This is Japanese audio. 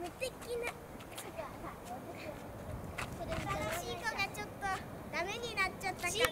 無敵な。新しい子がちょっとダメになっちゃったから